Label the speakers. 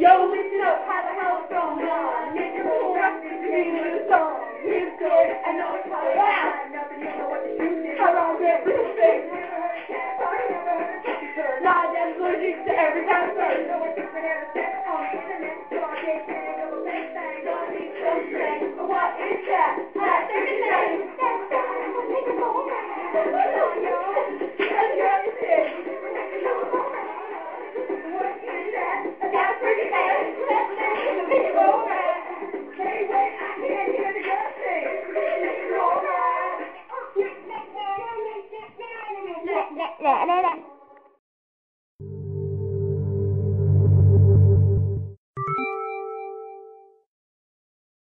Speaker 1: know how the hell's going on. Need to pull up the beginning of the song. He's good, I know it's it is. Nothing, you know what to do. How long get blue face? Nah, that's allergic to every time I start. know what you're gonna say on the internet. So để đây này